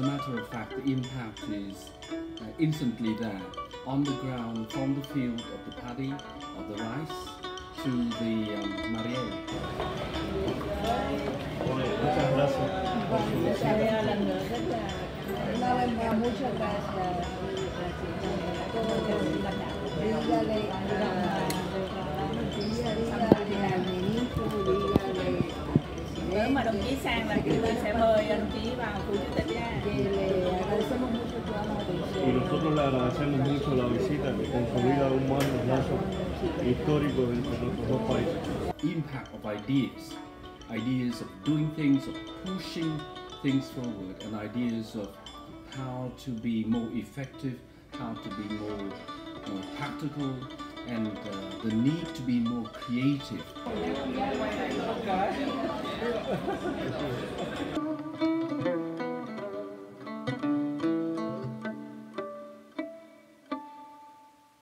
matter of fact, the impact is uh, instantly there. On the ground from the field of the paddy, of the rice, to the um, Mariel. Nếu mà đồng chí sang là chúng tôi sẽ mời đồng chí vào phủ chủ tịch nha. que le agradecemos mucho su Y nosotros le agradecemos mucho la visita que consolida aún más los lazos históricos entre nuestros dos países. Impact of ideas, ideas of doing things, of pushing things forward, and ideas of how to be more effective, how to be more uh, practical, and uh, the need to be more creative.